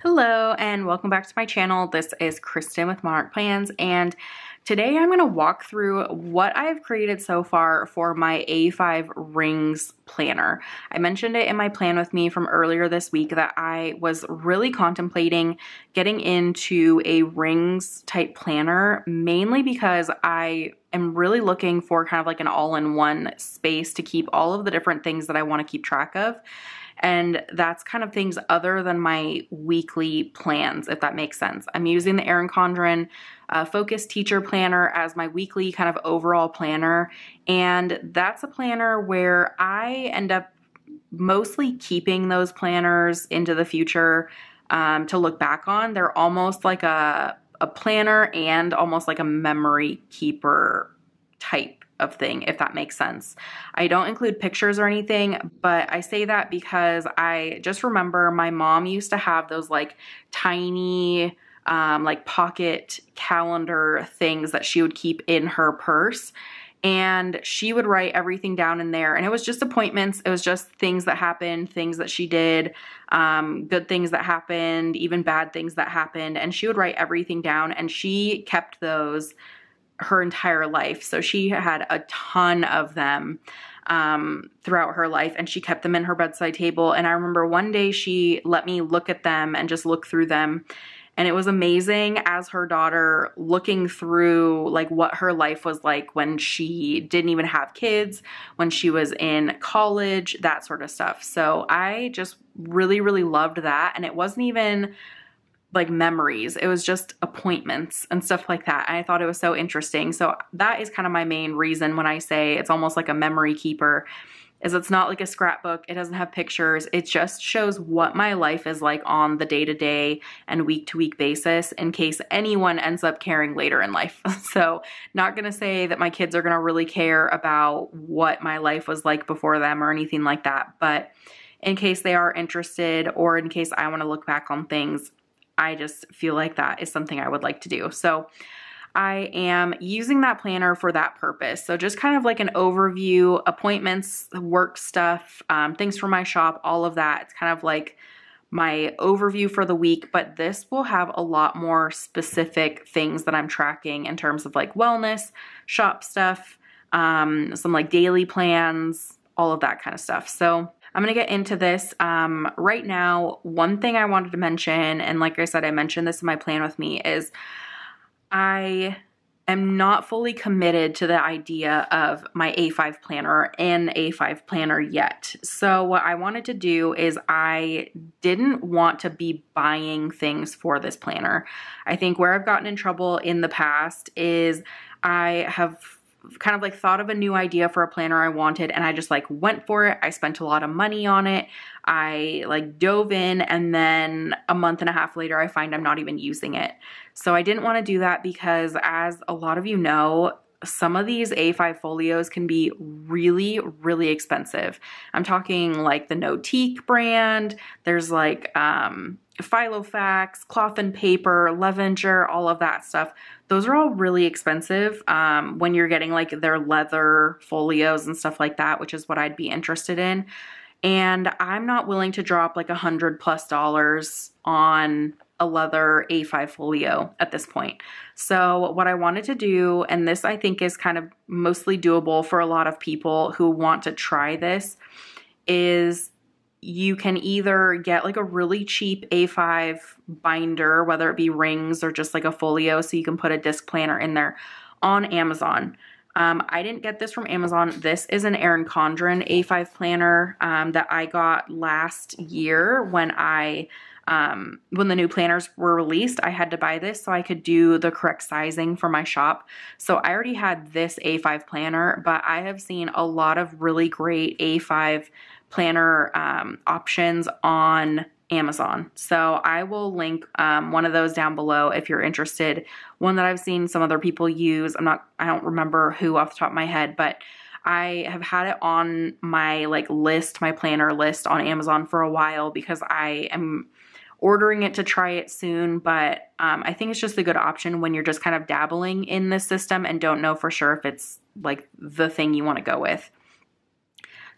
Hello and welcome back to my channel. This is Kristen with Monarch Plans and today I'm going to walk through what I've created so far for my A5 rings planner. I mentioned it in my plan with me from earlier this week that I was really contemplating getting into a rings type planner mainly because I am really looking for kind of like an all-in-one space to keep all of the different things that I want to keep track of and that's kind of things other than my weekly plans, if that makes sense. I'm using the Erin Condren uh, Focus Teacher Planner as my weekly kind of overall planner, and that's a planner where I end up mostly keeping those planners into the future um, to look back on. They're almost like a, a planner and almost like a memory keeper type of thing, if that makes sense. I don't include pictures or anything, but I say that because I just remember my mom used to have those like tiny, um, like pocket calendar things that she would keep in her purse. And she would write everything down in there. And it was just appointments. It was just things that happened, things that she did, um, good things that happened, even bad things that happened. And she would write everything down. And she kept those her entire life. So she had a ton of them um, throughout her life and she kept them in her bedside table. And I remember one day she let me look at them and just look through them. And it was amazing as her daughter looking through like what her life was like when she didn't even have kids, when she was in college, that sort of stuff. So I just really, really loved that. And it wasn't even like memories. It was just appointments and stuff like that. I thought it was so interesting. So that is kind of my main reason when I say it's almost like a memory keeper is it's not like a scrapbook. It doesn't have pictures. It just shows what my life is like on the day-to-day -day and week-to-week -week basis in case anyone ends up caring later in life. so not going to say that my kids are going to really care about what my life was like before them or anything like that. But in case they are interested or in case I want to look back on things, I just feel like that is something I would like to do. So I am using that planner for that purpose. So just kind of like an overview, appointments, work stuff, um, things for my shop, all of that. It's kind of like my overview for the week, but this will have a lot more specific things that I'm tracking in terms of like wellness, shop stuff, um, some like daily plans, all of that kind of stuff. So I'm going to get into this. Um, right now, one thing I wanted to mention, and like I said, I mentioned this in my plan with me, is I am not fully committed to the idea of my A5 planner and A5 planner yet. So what I wanted to do is I didn't want to be buying things for this planner. I think where I've gotten in trouble in the past is I have kind of like thought of a new idea for a planner I wanted and I just like went for it. I spent a lot of money on it. I like dove in and then a month and a half later I find I'm not even using it. So I didn't want to do that because as a lot of you know, some of these A5 folios can be really, really expensive. I'm talking like the Notique brand. There's like um, Filofax, cloth and paper, Levenger, all of that stuff. Those are all really expensive um, when you're getting like their leather folios and stuff like that, which is what I'd be interested in. And I'm not willing to drop like a hundred plus dollars on a leather A5 folio at this point. So what I wanted to do, and this I think is kind of mostly doable for a lot of people who want to try this, is you can either get like a really cheap A5 binder, whether it be rings or just like a folio, so you can put a disc planner in there on Amazon. Um, I didn't get this from Amazon. This is an Erin Condren A5 planner um, that I got last year when I um, when the new planners were released, I had to buy this so I could do the correct sizing for my shop. So I already had this A5 planner, but I have seen a lot of really great A5 planner um, options on Amazon. So I will link um, one of those down below if you're interested. One that I've seen some other people use. I'm not, I don't remember who off the top of my head, but I have had it on my like list, my planner list on Amazon for a while because I am ordering it to try it soon, but um, I think it's just a good option when you're just kind of dabbling in this system and don't know for sure if it's like the thing you want to go with.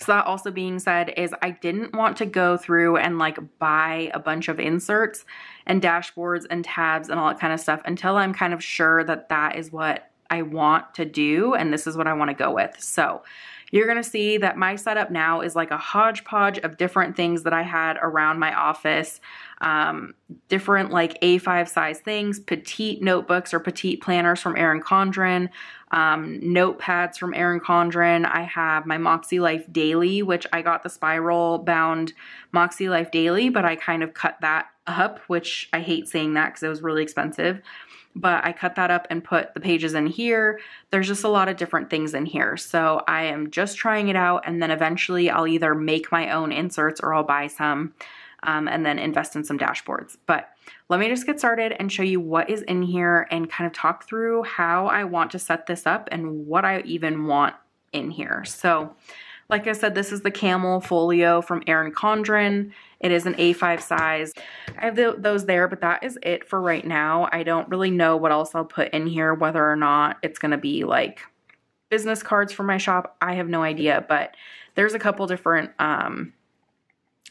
So that also being said is I didn't want to go through and like buy a bunch of inserts and dashboards and tabs and all that kind of stuff until I'm kind of sure that that is what I want to do and this is what I want to go with. So you're gonna see that my setup now is like a hodgepodge of different things that I had around my office. Um, different like A5 size things, petite notebooks or petite planners from Erin Condren, um, notepads from Erin Condren. I have my MäkseLife Daily, which I got the spiral bound MäkseLife Daily, but I kind of cut that up, which I hate saying that because it was really expensive but I cut that up and put the pages in here. There's just a lot of different things in here. So I am just trying it out and then eventually I'll either make my own inserts or I'll buy some um, and then invest in some dashboards. But let me just get started and show you what is in here and kind of talk through how I want to set this up and what I even want in here. So like I said, this is the Camel Folio from Erin Condren. It is an A5 size. I have the, those there, but that is it for right now. I don't really know what else I'll put in here, whether or not it's going to be like business cards for my shop. I have no idea, but there's a couple different um,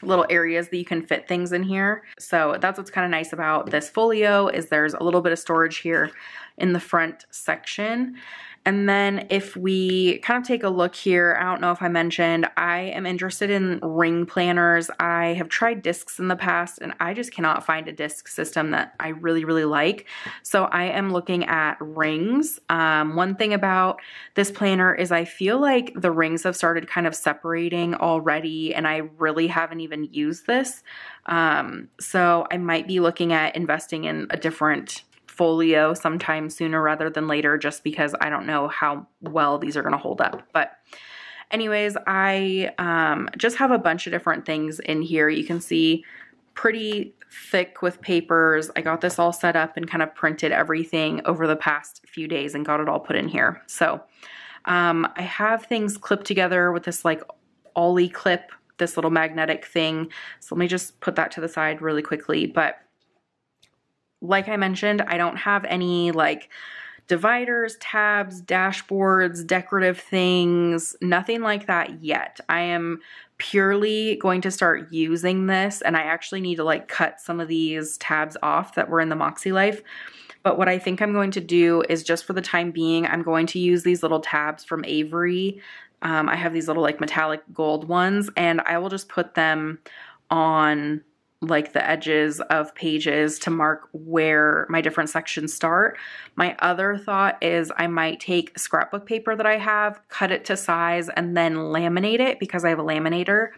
little areas that you can fit things in here. So that's what's kind of nice about this folio is there's a little bit of storage here in the front section. And then if we kind of take a look here, I don't know if I mentioned, I am interested in ring planners. I have tried discs in the past and I just cannot find a disc system that I really, really like. So I am looking at rings. Um, one thing about this planner is I feel like the rings have started kind of separating already and I really haven't even used this. Um, so I might be looking at investing in a different folio sometime sooner rather than later just because I don't know how well these are going to hold up. But anyways, I um, just have a bunch of different things in here. You can see pretty thick with papers. I got this all set up and kind of printed everything over the past few days and got it all put in here. So um, I have things clipped together with this like ollie clip, this little magnetic thing. So let me just put that to the side really quickly. But like I mentioned, I don't have any like dividers, tabs, dashboards, decorative things, nothing like that yet. I am purely going to start using this and I actually need to like cut some of these tabs off that were in the MäkseLife. But what I think I'm going to do is just for the time being, I'm going to use these little tabs from Avery. Um, I have these little like metallic gold ones and I will just put them on like the edges of pages to mark where my different sections start. My other thought is I might take scrapbook paper that I have, cut it to size, and then laminate it because I have a laminator,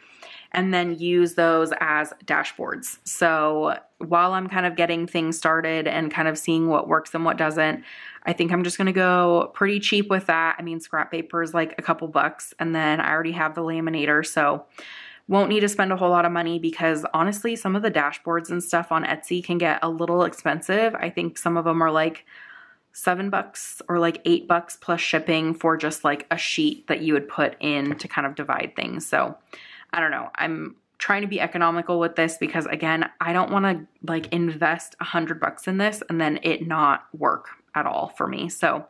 and then use those as dashboards. So while I'm kind of getting things started and kind of seeing what works and what doesn't, I think I'm just gonna go pretty cheap with that. I mean, scrap paper is like a couple bucks, and then I already have the laminator, so won't need to spend a whole lot of money because honestly, some of the dashboards and stuff on Etsy can get a little expensive. I think some of them are like seven bucks or like eight bucks plus shipping for just like a sheet that you would put in to kind of divide things. So I don't know. I'm trying to be economical with this because again, I don't want to like invest a hundred bucks in this and then it not work at all for me. So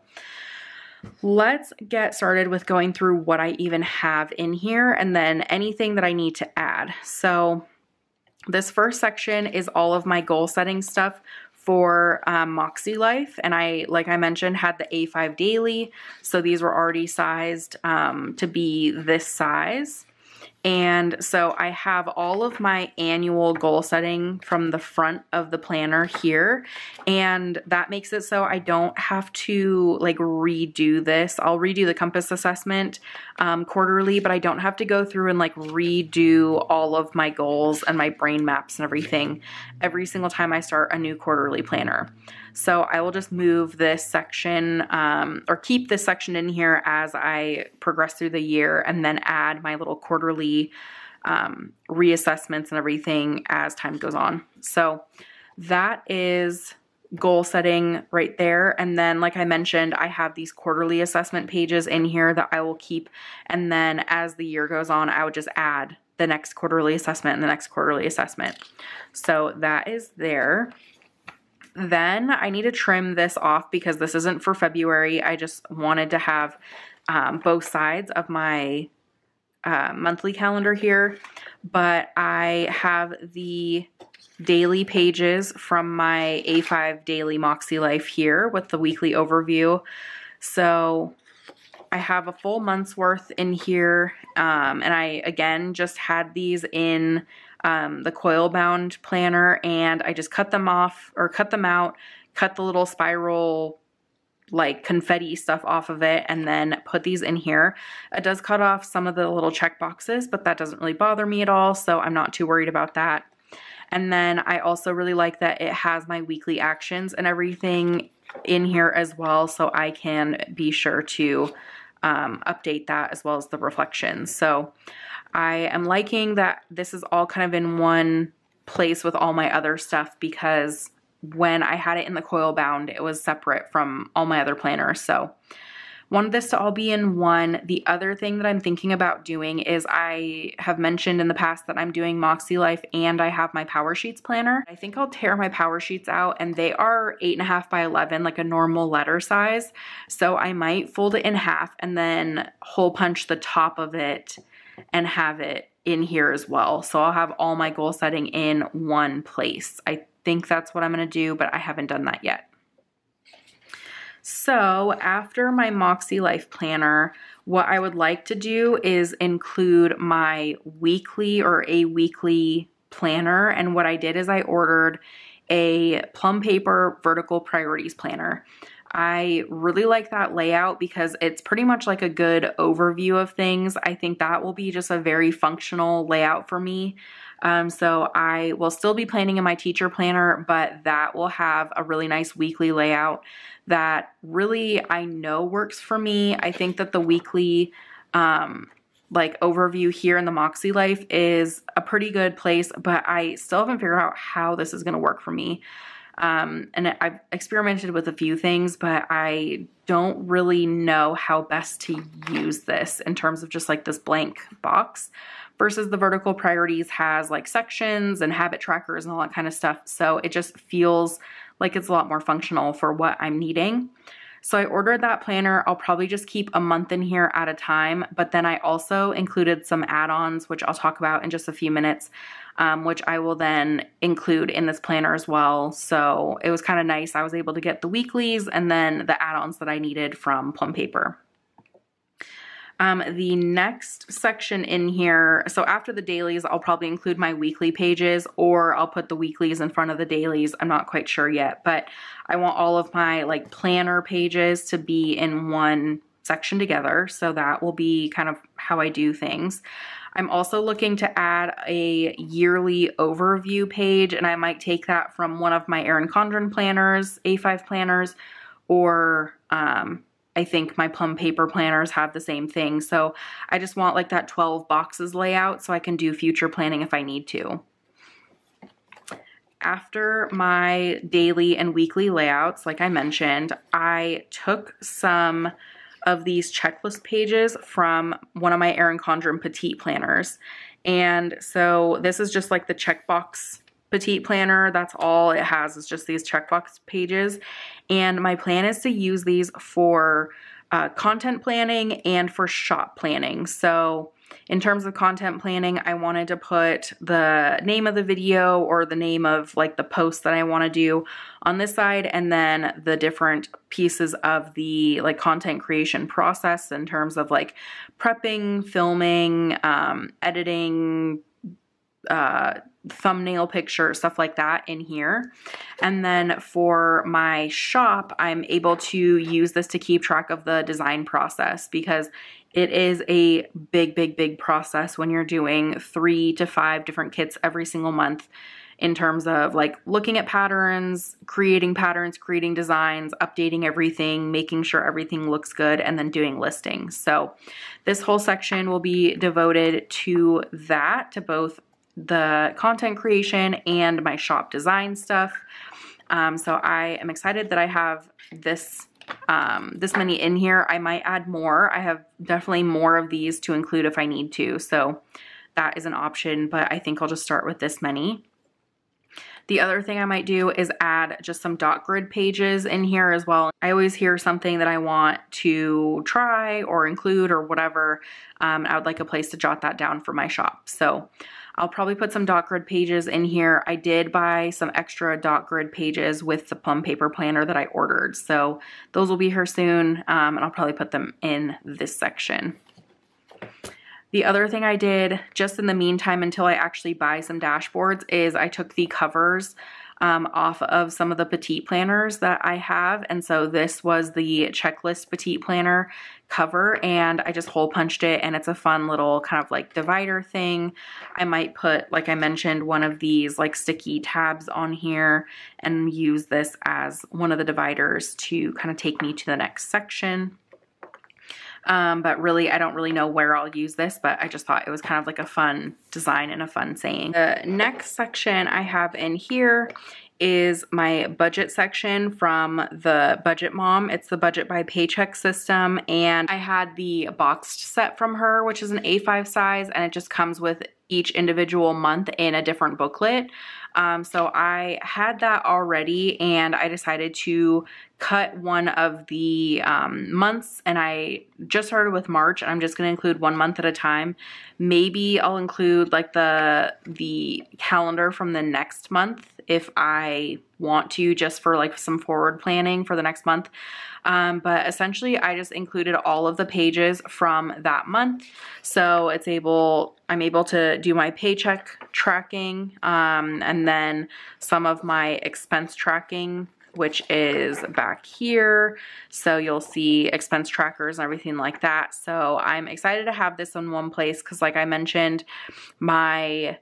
let's get started with going through what I even have in here and then anything that I need to add. So this first section is all of my goal setting stuff for um, MäkseLife. And I, like I mentioned, had the A5 daily. So these were already sized um, to be this size. And so I have all of my annual goal setting from the front of the planner here. And that makes it so I don't have to like redo this. I'll redo the compass assessment um, quarterly, but I don't have to go through and like redo all of my goals and my brain maps and everything every single time I start a new quarterly planner. So I will just move this section um, or keep this section in here as I progress through the year and then add my little quarterly um, reassessments and everything as time goes on. So that is goal setting right there. And then, like I mentioned, I have these quarterly assessment pages in here that I will keep. And then as the year goes on, I would just add the next quarterly assessment and the next quarterly assessment. So that is there. Then I need to trim this off because this isn't for February. I just wanted to have um, both sides of my uh, monthly calendar here, but I have the daily pages from my A5 Daily MäkseLife here with the weekly overview. So I have a full month's worth in here, um, and I, again, just had these in um, the coil bound planner, and I just cut them off, or cut them out, cut the little spiral like confetti stuff off of it and then put these in here. It does cut off some of the little check boxes, but that doesn't really bother me at all, so I'm not too worried about that. And then I also really like that it has my weekly actions and everything in here as well, so I can be sure to um, update that as well as the reflections. So I am liking that this is all kind of in one place with all my other stuff because when I had it in the coil bound, it was separate from all my other planners. So wanted this to all be in one. The other thing that I'm thinking about doing is I have mentioned in the past that I'm doing MäkseLife and I have my Powersheets planner. I think I'll tear my Powersheets out and they are eight and a half by 11, like a normal letter size. So I might fold it in half and then hole punch the top of it and have it in here as well. So I'll have all my goal setting in one place. I think that's what I'm going to do, but I haven't done that yet. So after my MäkseLife Planner, what I would like to do is include my weekly or a weekly planner. And what I did is I ordered a plum paper vertical priorities planner. I really like that layout because it's pretty much like a good overview of things. I think that will be just a very functional layout for me. Um, so I will still be planning in my teacher planner, but that will have a really nice weekly layout that really I know works for me. I think that the weekly um, like overview here in the MäkseLife is a pretty good place, but I still haven't figured out how this is going to work for me. Um, and I've experimented with a few things, but I don't really know how best to use this in terms of just like this blank box versus the vertical priorities has like sections and habit trackers and all that kind of stuff. So it just feels like it's a lot more functional for what I'm needing. So I ordered that planner. I'll probably just keep a month in here at a time, but then I also included some add-ons, which I'll talk about in just a few minutes, um, which I will then include in this planner as well. So it was kind of nice. I was able to get the weeklies and then the add-ons that I needed from Plum Paper. Um, the next section in here, so after the dailies, I'll probably include my weekly pages or I'll put the weeklies in front of the dailies. I'm not quite sure yet, but I want all of my like planner pages to be in one section together. So that will be kind of how I do things. I'm also looking to add a yearly overview page and I might take that from one of my Erin Condren planners, A5 planners, or um, I think my plum paper planners have the same thing. So I just want like that 12 boxes layout so I can do future planning if I need to. After my daily and weekly layouts, like I mentioned, I took some of these checklist pages from one of my Erin Condren Petite planners. And so this is just like the checkbox petite planner. That's all it has is just these checkbox pages. And my plan is to use these for uh, content planning and for shop planning. So in terms of content planning, I wanted to put the name of the video or the name of like the post that I want to do on this side and then the different pieces of the like content creation process in terms of like prepping, filming, um, editing, uh, thumbnail picture, stuff like that in here. And then for my shop, I'm able to use this to keep track of the design process because it is a big, big, big process when you're doing three to five different kits every single month in terms of like looking at patterns, creating patterns, creating designs, updating everything, making sure everything looks good, and then doing listings. So this whole section will be devoted to that, to both the content creation and my shop design stuff. Um, so I am excited that I have this um, this many in here. I might add more. I have definitely more of these to include if I need to. So that is an option, but I think I'll just start with this many. The other thing I might do is add just some dot grid pages in here as well. I always hear something that I want to try or include or whatever. Um, I would like a place to jot that down for my shop. So I'll probably put some dot grid pages in here. I did buy some extra dot grid pages with the plum paper planner that I ordered. So those will be here soon um, and I'll probably put them in this section. The other thing I did just in the meantime until I actually buy some dashboards is I took the covers um, off of some of the petite planners that I have. And so this was the checklist petite planner cover and I just hole punched it and it's a fun little kind of like divider thing. I might put, like I mentioned, one of these like sticky tabs on here and use this as one of the dividers to kind of take me to the next section. Um, but really, I don't really know where I'll use this, but I just thought it was kind of like a fun design and a fun saying. The next section I have in here is my budget section from the Budget Mom. It's the Budget by Paycheck system, and I had the boxed set from her, which is an A5 size, and it just comes with each individual month in a different booklet. Um, so I had that already and I decided to cut one of the um, months and I just started with March and I'm just going to include one month at a time. Maybe I'll include like the the calendar from the next month if I want to just for like some forward planning for the next month. Um, but essentially I just included all of the pages from that month. So it's able, I'm able to do my paycheck tracking um, and then some of my expense tracking which is back here. So you'll see expense trackers and everything like that. So I'm excited to have this in one place because like I mentioned, my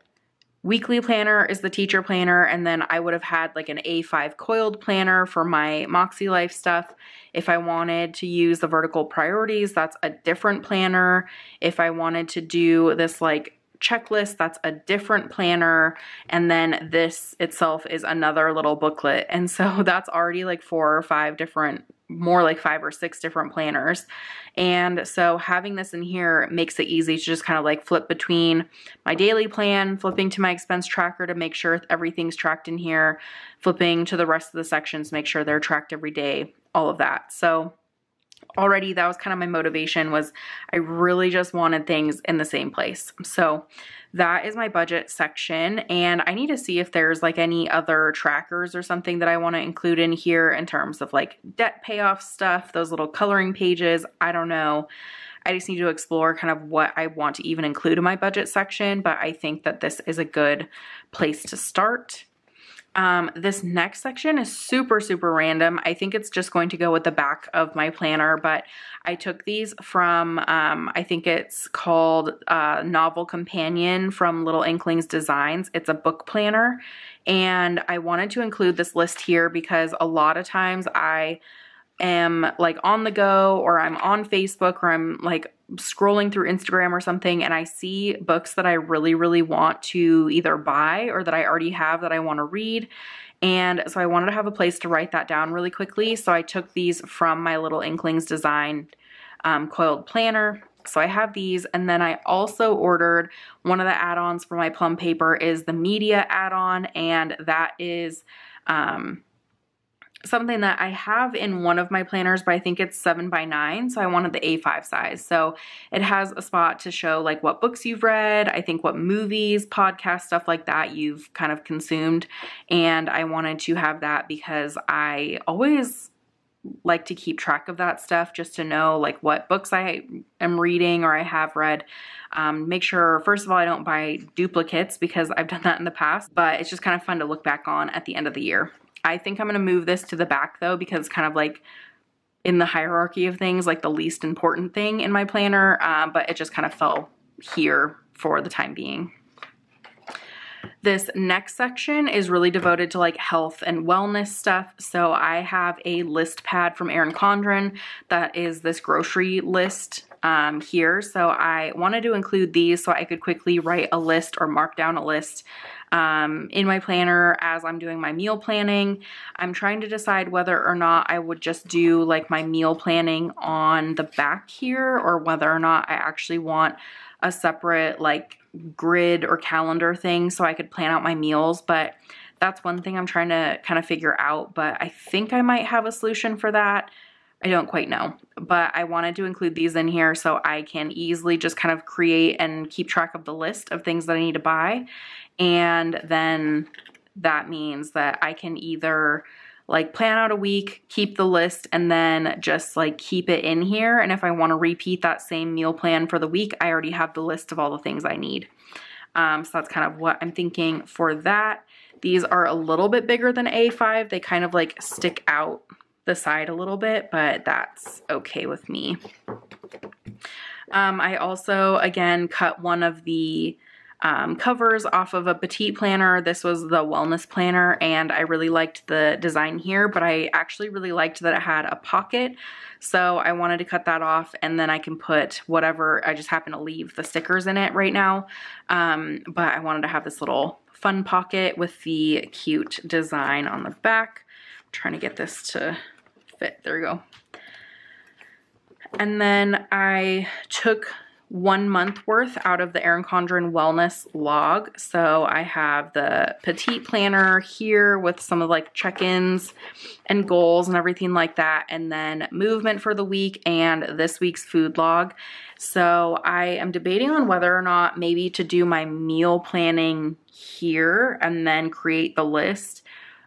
weekly planner is the teacher planner and then I would have had like an A5 coiled planner for my MäkseLife stuff. If I wanted to use the vertical priorities, that's a different planner. If I wanted to do this like checklist, that's a different planner. And then this itself is another little booklet. And so that's already like four or five different, more like five or six different planners. And so having this in here makes it easy to just kind of like flip between my daily plan, flipping to my expense tracker to make sure everything's tracked in here, flipping to the rest of the sections, make sure they're tracked every day, all of that. So already that was kind of my motivation was I really just wanted things in the same place. So that is my budget section and I need to see if there's like any other trackers or something that I want to include in here in terms of like debt payoff stuff, those little coloring pages, I don't know. I just need to explore kind of what I want to even include in my budget section, but I think that this is a good place to start. Um, this next section is super, super random. I think it's just going to go with the back of my planner, but I took these from, um, I think it's called uh, Novel Companion from Little Inklings Designs. It's a book planner, and I wanted to include this list here because a lot of times I am like on the go or I'm on Facebook or I'm like scrolling through Instagram or something and I see books that I really, really want to either buy or that I already have that I want to read. And so I wanted to have a place to write that down really quickly. So I took these from my Little Inklings Design um, coiled planner. So I have these and then I also ordered one of the add-ons for my plum paper is the media add-on and that is um, something that I have in one of my planners, but I think it's seven by nine. So I wanted the A5 size. So it has a spot to show like what books you've read, I think what movies, podcasts, stuff like that you've kind of consumed. And I wanted to have that because I always like to keep track of that stuff just to know like what books I am reading or I have read. Um, make sure, first of all, I don't buy duplicates because I've done that in the past, but it's just kind of fun to look back on at the end of the year. I think I'm going to move this to the back though because it's kind of like in the hierarchy of things, like the least important thing in my planner, uh, but it just kind of fell here for the time being. This next section is really devoted to like health and wellness stuff. So I have a list pad from Erin Condren that is this grocery list um, here. So I wanted to include these so I could quickly write a list or mark down a list um, in my planner as I'm doing my meal planning. I'm trying to decide whether or not I would just do like my meal planning on the back here or whether or not I actually want a separate like grid or calendar thing so I could plan out my meals. But that's one thing I'm trying to kind of figure out, but I think I might have a solution for that. I don't quite know, but I wanted to include these in here so I can easily just kind of create and keep track of the list of things that I need to buy. And then that means that I can either like plan out a week, keep the list, and then just like keep it in here. And if I want to repeat that same meal plan for the week, I already have the list of all the things I need. Um, so that's kind of what I'm thinking for that. These are a little bit bigger than A5. They kind of like stick out the side a little bit, but that's okay with me. Um, I also, again, cut one of the um, covers off of a petite planner. This was the wellness planner and I really liked the design here, but I actually really liked that it had a pocket. So I wanted to cut that off and then I can put whatever, I just happen to leave the stickers in it right now. Um, but I wanted to have this little fun pocket with the cute design on the back. I'm trying to get this to fit. There we go. And then I took one month worth out of the Erin Condren Wellness log. So I have the petite planner here with some of like check-ins and goals and everything like that. And then movement for the week and this week's food log. So I am debating on whether or not maybe to do my meal planning here and then create the list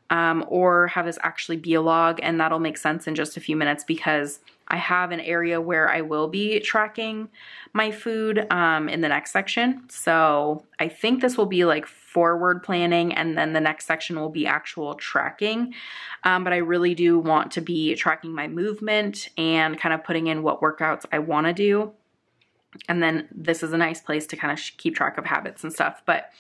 um, or have this actually be a log and that'll make sense in just a few minutes because I have an area where I will be tracking my food um, in the next section. So I think this will be like forward planning and then the next section will be actual tracking. Um, but I really do want to be tracking my movement and kind of putting in what workouts I want to do. And then this is a nice place to kind of keep track of habits and stuff. But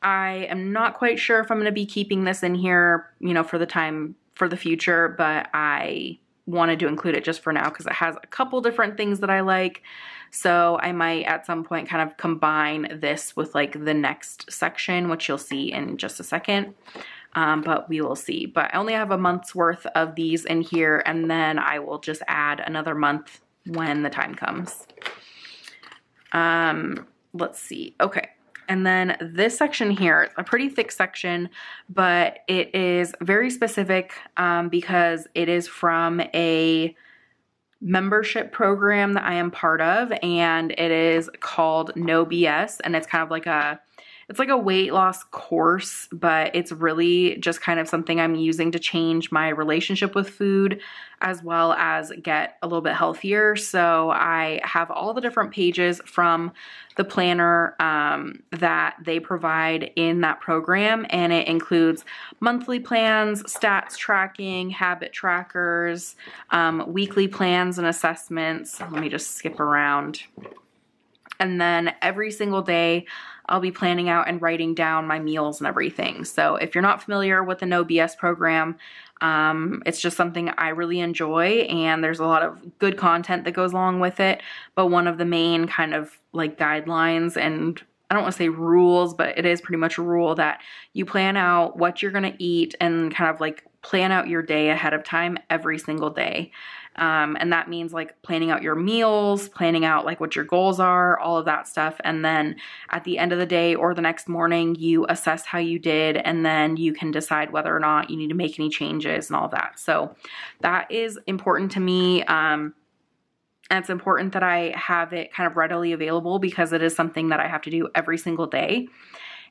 I am not quite sure if I'm going to be keeping this in here, you know, for the time for the future, but I wanted to include it just for now because it has a couple different things that I like. So I might at some point kind of combine this with like the next section, which you'll see in just a second. Um, but we will see. But I only have a month's worth of these in here and then I will just add another month when the time comes. Um, let's see. Okay. And then this section here, a pretty thick section, but it is very specific um, because it is from a membership program that I am part of and it is called No BS and it's kind of like a it's like a weight loss course, but it's really just kind of something I'm using to change my relationship with food as well as get a little bit healthier. So I have all the different pages from the planner um, that they provide in that program, and it includes monthly plans, stats tracking, habit trackers, um, weekly plans and assessments. Let me just skip around. And then every single day, I'll be planning out and writing down my meals and everything. So if you're not familiar with the No BS program, um, it's just something I really enjoy and there's a lot of good content that goes along with it. But one of the main kind of like guidelines and I don't want to say rules, but it is pretty much a rule that you plan out what you're going to eat and kind of like plan out your day ahead of time every single day. Um, and that means like planning out your meals, planning out like what your goals are, all of that stuff. And then at the end of the day or the next morning, you assess how you did, and then you can decide whether or not you need to make any changes and all that. So that is important to me. Um, and it's important that I have it kind of readily available because it is something that I have to do every single day.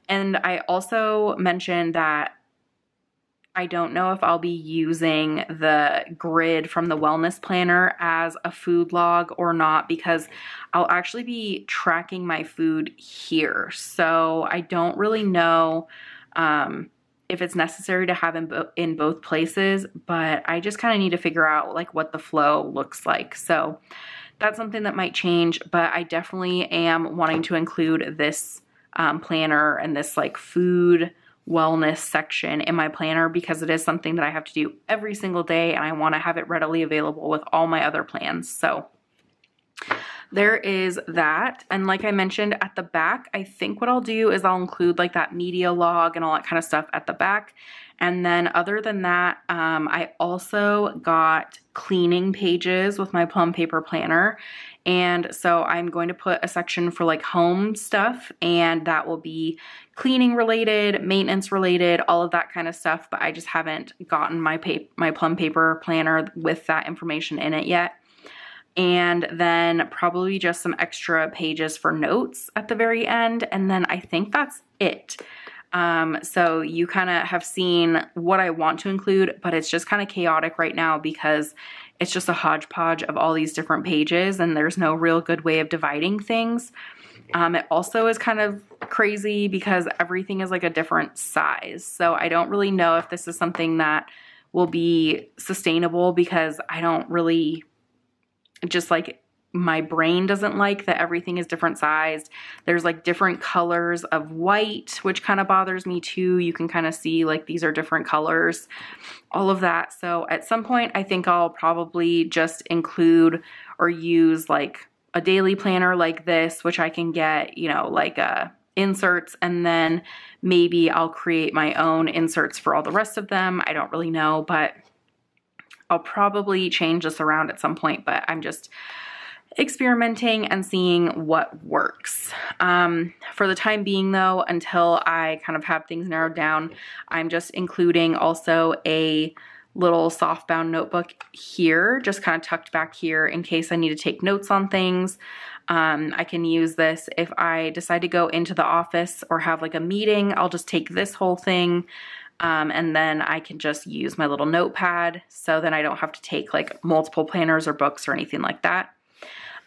And I also mentioned that I don't know if I'll be using the grid from the wellness planner as a food log or not because I'll actually be tracking my food here. So I don't really know um, if it's necessary to have in, bo in both places, but I just kind of need to figure out like what the flow looks like. So that's something that might change, but I definitely am wanting to include this um, planner and this like food wellness section in my planner because it is something that I have to do every single day and I want to have it readily available with all my other plans. So there is that. And like I mentioned at the back, I think what I'll do is I'll include like that media log and all that kind of stuff at the back. And then other than that, um, I also got cleaning pages with my plum paper planner. And so I'm going to put a section for like home stuff and that will be cleaning related, maintenance related, all of that kind of stuff. But I just haven't gotten my, my plum paper planner with that information in it yet and then probably just some extra pages for notes at the very end. And then I think that's it. Um, so you kind of have seen what I want to include, but it's just kind of chaotic right now because it's just a hodgepodge of all these different pages and there's no real good way of dividing things. Um, it also is kind of crazy because everything is like a different size. So I don't really know if this is something that will be sustainable because I don't really just like my brain doesn't like that everything is different sized. There's like different colors of white, which kind of bothers me too. You can kind of see like these are different colors, all of that. So at some point, I think I'll probably just include or use like a daily planner like this, which I can get, you know, like uh, inserts and then maybe I'll create my own inserts for all the rest of them. I don't really know, but I'll probably change this around at some point, but I'm just experimenting and seeing what works. Um, for the time being though, until I kind of have things narrowed down, I'm just including also a little softbound notebook here, just kind of tucked back here in case I need to take notes on things. Um, I can use this if I decide to go into the office or have like a meeting, I'll just take this whole thing um, and then I can just use my little notepad so then I don't have to take like multiple planners or books or anything like that.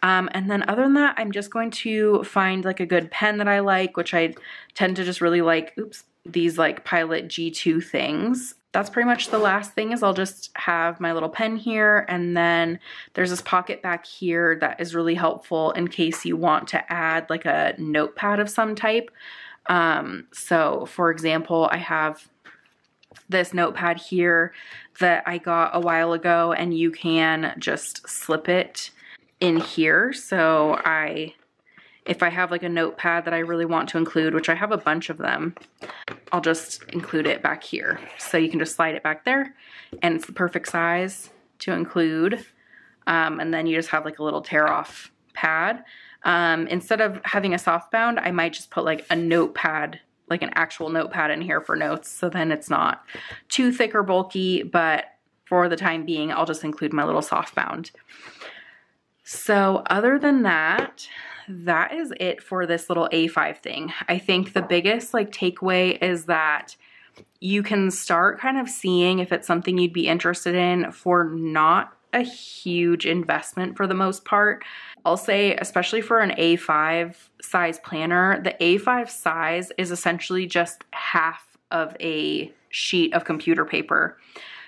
Um, and then other than that, I'm just going to find like a good pen that I like, which I tend to just really like, oops, these like Pilot G2 things. That's pretty much the last thing is I'll just have my little pen here and then there's this pocket back here that is really helpful in case you want to add like a notepad of some type. Um, so for example, I have this notepad here that I got a while ago and you can just slip it in here. So I, if I have like a notepad that I really want to include, which I have a bunch of them, I'll just include it back here. So you can just slide it back there and it's the perfect size to include. Um, and then you just have like a little tear off pad. Um, instead of having a soft bound, I might just put like a notepad like an actual notepad in here for notes so then it's not too thick or bulky but for the time being I'll just include my little soft bound. So other than that, that is it for this little A5 thing. I think the biggest like takeaway is that you can start kind of seeing if it's something you'd be interested in for not a huge investment for the most part. I'll say, especially for an A5 size planner, the A5 size is essentially just half of a sheet of computer paper.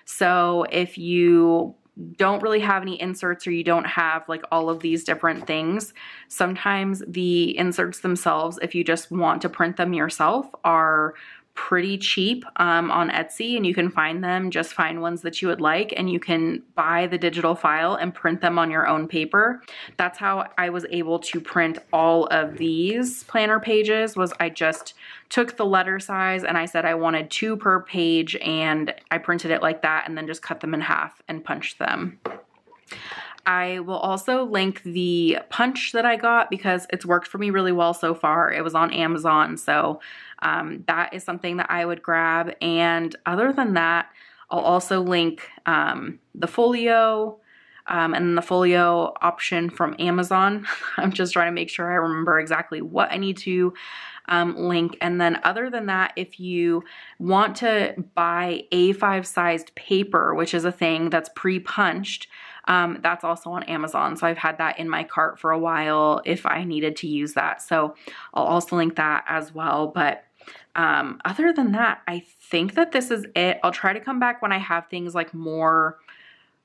So if you don't really have any inserts or you don't have like all of these different things, sometimes the inserts themselves, if you just want to print them yourself, are pretty cheap um, on Etsy and you can find them, just find ones that you would like and you can buy the digital file and print them on your own paper. That's how I was able to print all of these planner pages was I just took the letter size and I said I wanted two per page and I printed it like that and then just cut them in half and punched them. I will also link the punch that I got because it's worked for me really well so far. It was on Amazon, so um, that is something that I would grab. And other than that, I'll also link um, the folio um, and the folio option from Amazon. I'm just trying to make sure I remember exactly what I need to um, link. And then other than that, if you want to buy A5 sized paper, which is a thing that's pre-punched, um, that's also on Amazon. So I've had that in my cart for a while if I needed to use that. So I'll also link that as well. But um, other than that, I think that this is it. I'll try to come back when I have things like more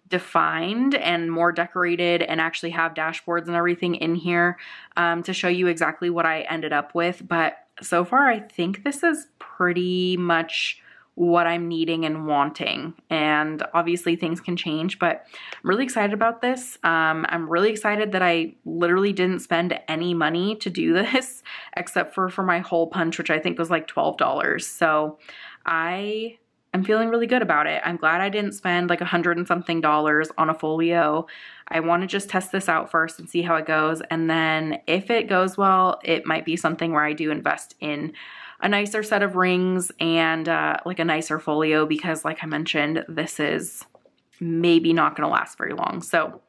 defined and more decorated and actually have dashboards and everything in here um, to show you exactly what I ended up with. But so far, I think this is pretty much what I'm needing and wanting. And obviously things can change, but I'm really excited about this. Um, I'm really excited that I literally didn't spend any money to do this except for for my hole punch, which I think was like $12. So I I'm feeling really good about it. I'm glad I didn't spend like a hundred and something dollars on a folio. I want to just test this out first and see how it goes. And then if it goes well, it might be something where I do invest in a nicer set of rings and uh, like a nicer folio because like I mentioned, this is maybe not going to last very long. So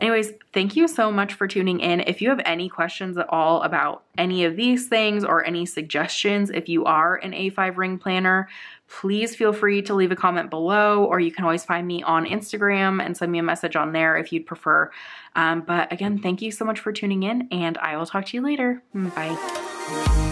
anyways, thank you so much for tuning in. If you have any questions at all about any of these things or any suggestions, if you are an A5 ring planner, please feel free to leave a comment below or you can always find me on Instagram and send me a message on there if you'd prefer. Um, but again, thank you so much for tuning in and I will talk to you later. Bye.